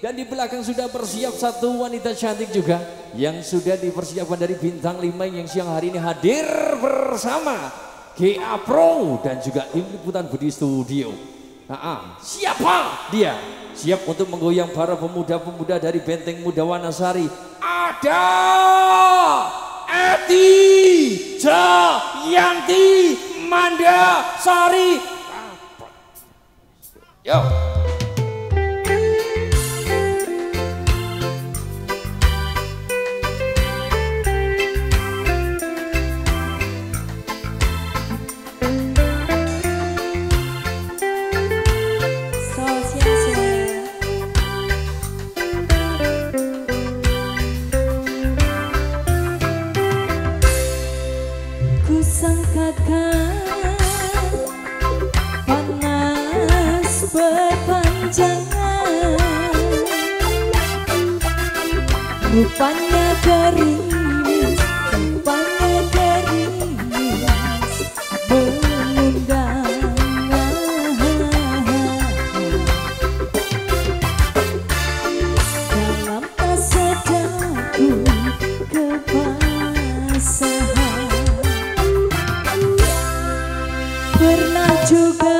Dan di belakang sudah bersiap satu wanita cantik juga yang sudah dipersiapkan dari bintang 5 yang siang hari ini hadir bersama GA Pro dan juga tim liputan Budi Studio. Nah, siapa dia? Siap untuk menggoyang para pemuda-pemuda dari Benteng Muda Wanasari. Ada Eti Jayanti Mandasari. Yo. Rupanya gerimis rupanya gerimis mengundang dalam kasedaku kebasahan pernah juga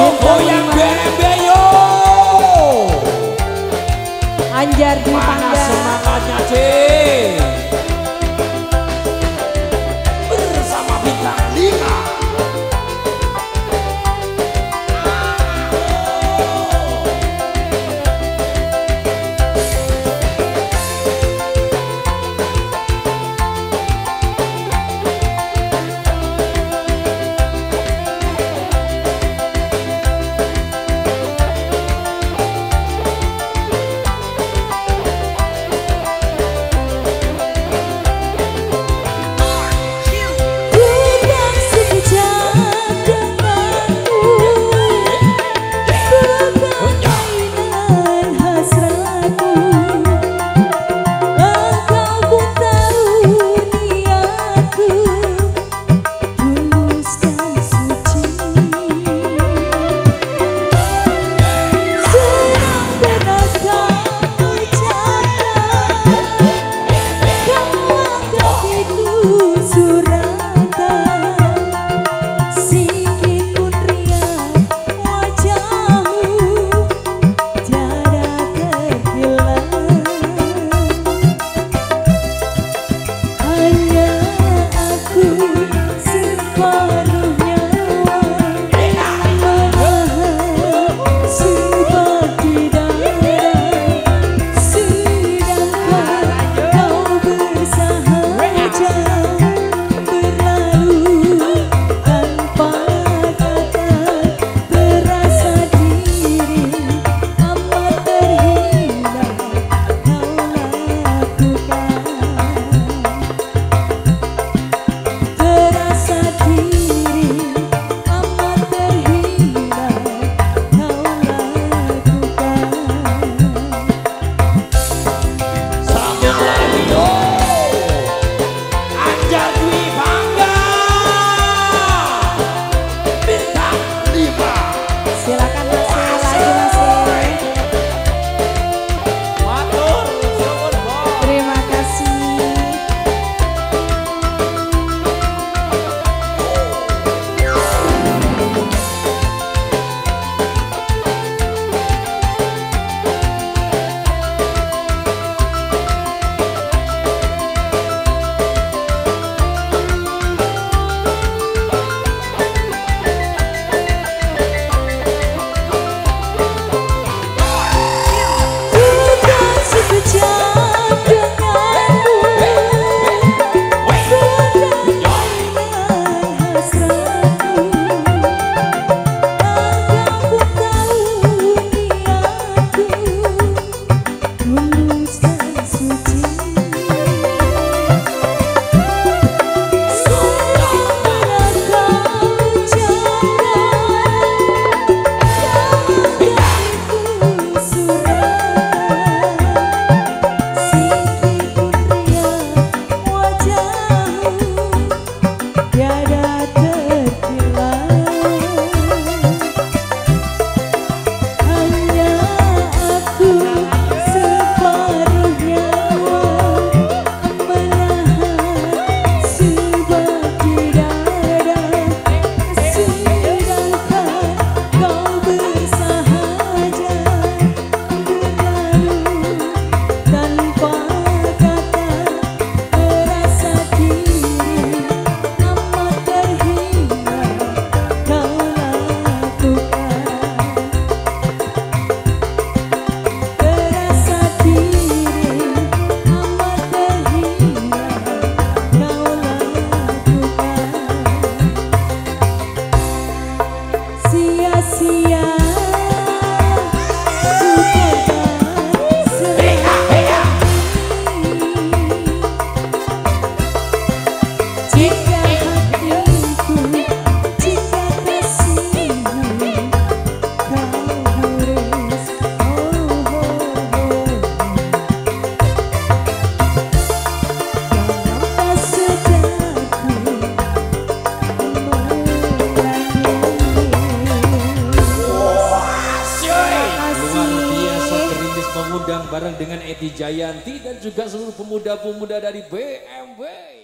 yo goyang bebe yo Anjar di panggung. semangatnya cik bareng dengan Edi Jayanti dan juga seluruh pemuda-pemuda dari BMW.